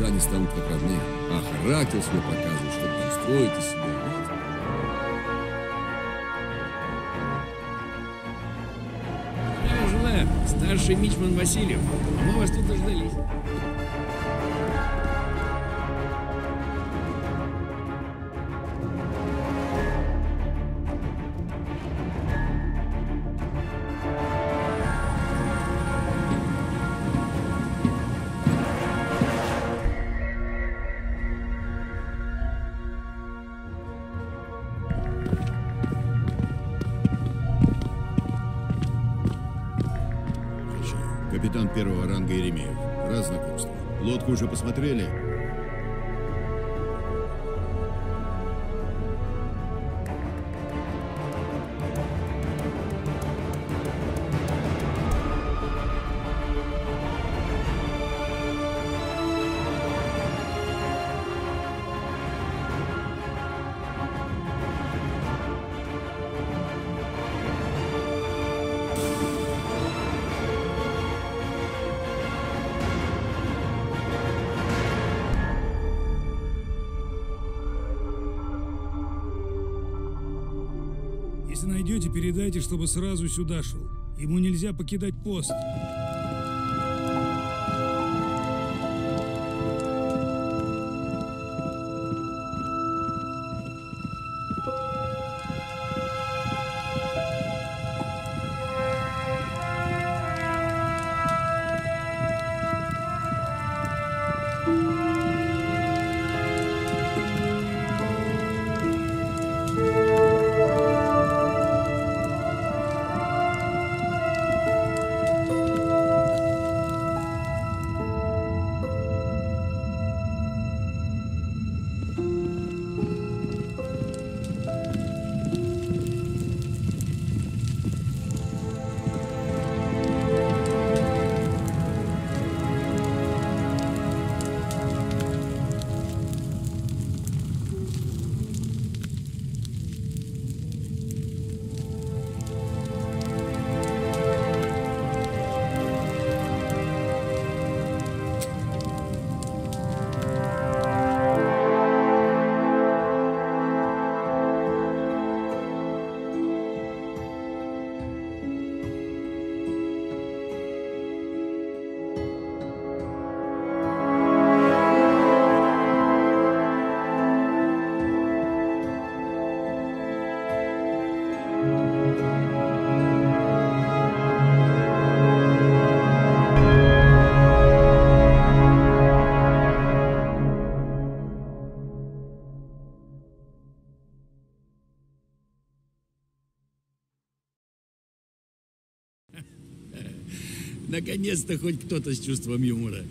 никогда не станут как родные. А характер свой показывают, что там строить из себя. Здравия желаю, старший Мичман Васильев. Мы вас тут дождались. Капитан первого ранга Еремеев. Раз знакомство. Лодку уже посмотрели? Если найдете, передайте, чтобы сразу сюда шел. Ему нельзя покидать пост. Наконец-то хоть кто-то с чувством юмора.